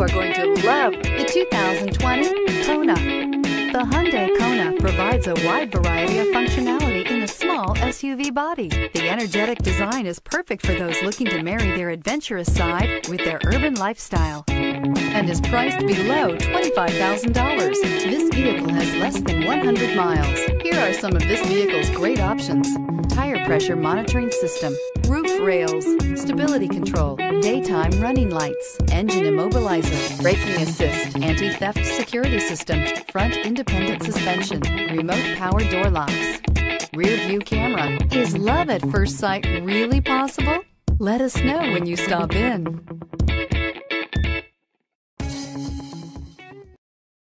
are going to love the 2020 Kona. The Hyundai Kona provides a wide variety of functionality in a small SUV body. The energetic design is perfect for those looking to marry their adventurous side with their urban lifestyle and is priced below $25,000. This vehicle has less than 100 miles. Here are some of this vehicle's great options. Tire pressure monitoring system, roof rails, stability control, daytime running lights, engine immobilizer, braking assist, anti-theft security system, front independent suspension, remote power door locks, rear view camera. Is love at first sight really possible? Let us know when you stop in.